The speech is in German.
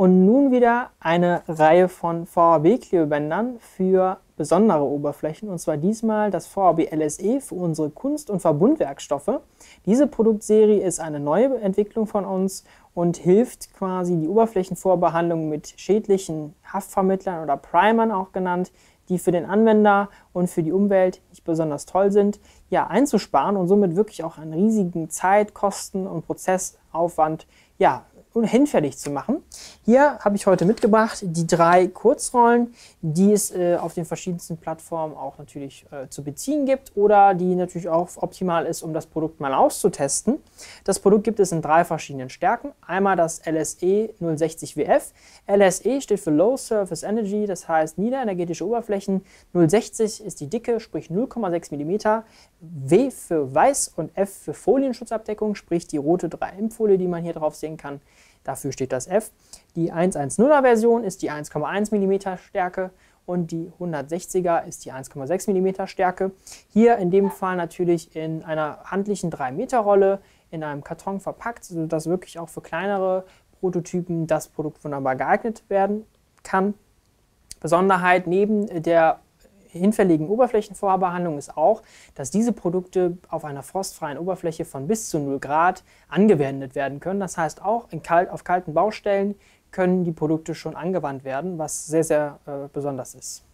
Und nun wieder eine Reihe von VHB-Klebebändern für besondere Oberflächen und zwar diesmal das VHB LSE für unsere Kunst- und Verbundwerkstoffe. Diese Produktserie ist eine neue Entwicklung von uns und hilft quasi die Oberflächenvorbehandlung mit schädlichen Haftvermittlern oder Primern auch genannt, die für den Anwender und für die Umwelt nicht besonders toll sind, ja, einzusparen und somit wirklich auch einen riesigen Zeit-, Kosten- und Prozessaufwand ja, hinfällig zu machen. Hier habe ich heute mitgebracht die drei Kurzrollen, die es äh, auf den verschiedensten Plattformen auch natürlich äh, zu beziehen gibt oder die natürlich auch optimal ist, um das Produkt mal auszutesten. Das Produkt gibt es in drei verschiedenen Stärken. Einmal das LSE 060WF. LSE steht für Low Surface Energy, das heißt niederenergetische Oberflächen. 060 ist die Dicke, sprich 0,6 mm. W für Weiß und F für Folienschutzabdeckung, sprich die rote 3M-Folie, die man hier drauf sehen kann. Dafür steht das F. Die 110er Version ist die 1,1 mm Stärke und die 160er ist die 1,6 mm Stärke. Hier in dem Fall natürlich in einer handlichen 3 Meter Rolle in einem Karton verpackt, sodass wirklich auch für kleinere Prototypen das Produkt wunderbar geeignet werden kann. Besonderheit neben der hinfälligen Oberflächenvorbehandlung ist auch, dass diese Produkte auf einer frostfreien Oberfläche von bis zu 0 Grad angewendet werden können. Das heißt, auch kalt, auf kalten Baustellen können die Produkte schon angewandt werden, was sehr, sehr äh, besonders ist.